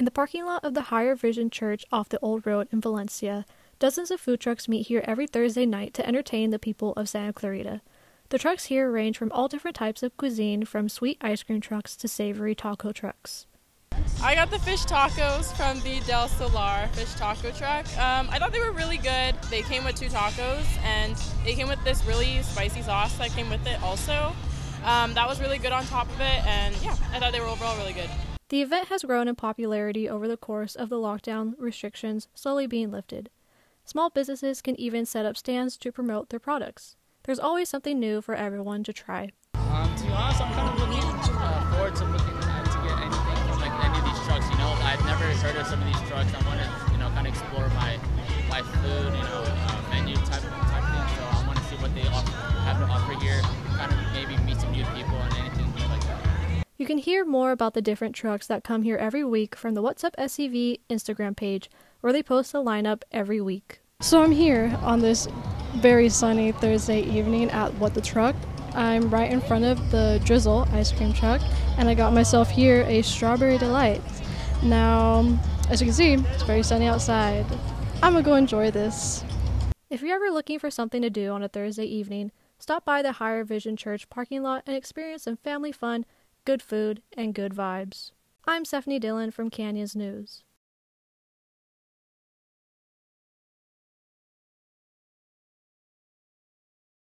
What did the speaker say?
In the parking lot of the Higher Vision Church off the Old Road in Valencia, dozens of food trucks meet here every Thursday night to entertain the people of Santa Clarita. The trucks here range from all different types of cuisine, from sweet ice cream trucks to savory taco trucks. I got the fish tacos from the Del Solar fish taco truck. Um, I thought they were really good. They came with two tacos and they came with this really spicy sauce that came with it also. Um, that was really good on top of it, and yeah, I thought they were overall really good. The event has grown in popularity over the course of the lockdown restrictions slowly being lifted. Small businesses can even set up stands to promote their products. There's always something new for everyone to try. Um, to be honest, I'm kind of looking uh, forward to looking to get anything from like any of these trucks. You know, I've never heard of some of these trucks. I want to, you know, kind of explore my my food, you know, You can hear more about the different trucks that come here every week from the What's Up SCV Instagram page, where they post a lineup every week. So I'm here on this very sunny Thursday evening at What the Truck. I'm right in front of the Drizzle ice cream truck, and I got myself here a Strawberry Delight. Now, as you can see, it's very sunny outside. I'm gonna go enjoy this. If you're ever looking for something to do on a Thursday evening, stop by the Higher Vision Church parking lot and experience some family fun good food, and good vibes. I'm Stephanie Dillon from Canyons News.